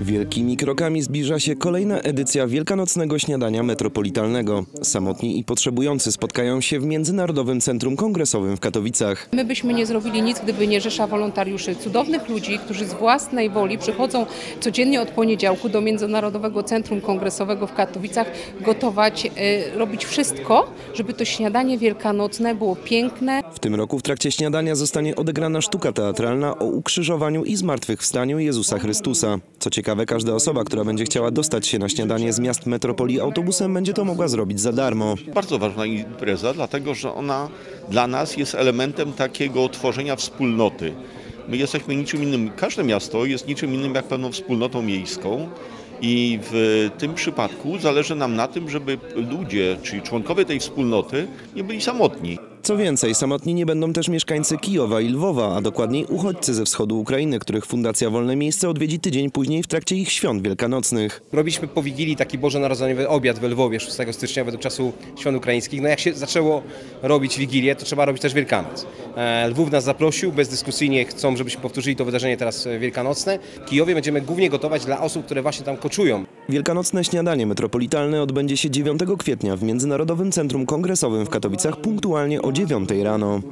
Wielkimi krokami zbliża się kolejna edycja Wielkanocnego Śniadania Metropolitalnego. Samotni i potrzebujący spotkają się w Międzynarodowym Centrum Kongresowym w Katowicach. My byśmy nie zrobili nic, gdyby nie rzesza wolontariuszy, cudownych ludzi, którzy z własnej woli przychodzą codziennie od poniedziałku do Międzynarodowego Centrum Kongresowego w Katowicach gotować, e, robić wszystko, żeby to śniadanie wielkanocne było piękne, W tym roku w trakcie śniadania zostanie odegrana sztuka teatralna o ukrzyżowaniu i zmartwychwstaniu Jezusa Chrystusa. Co ciekawe, każda osoba, która będzie chciała dostać się na śniadanie z miast metropolii autobusem, będzie to mogła zrobić za darmo. Bardzo ważna impreza, dlatego że ona dla nas jest elementem takiego tworzenia wspólnoty. My jesteśmy niczym innym, każde miasto jest niczym innym jak pewną wspólnotą miejską i w tym przypadku zależy nam na tym, żeby ludzie, czyli członkowie tej wspólnoty nie byli samotni. Co więcej, samotni nie będą też mieszkańcy Kijowa i Lwowa, a dokładniej uchodźcy ze wschodu Ukrainy, których Fundacja Wolne Miejsce odwiedzi tydzień później w trakcie ich świąt wielkanocnych. Robiliśmy po Wigilii taki bożonarodzeniowy obiad w Lwowie 6 stycznia według czasu świąt ukraińskich. No jak się zaczęło robić Wigilię, to trzeba robić też Wielkanoc. E, Lwów nas zaprosił, bezdyskusyjnie chcą, żebyśmy powtórzyli to wydarzenie teraz wielkanocne. W Kijowie będziemy głównie gotować dla osób, które właśnie tam koczują. Wielkanocne śniadanie metropolitalne odbędzie się 9 kwietnia w Międzynarodowym Centrum Kongresowym w Katowicach punktualnie o 9 rano.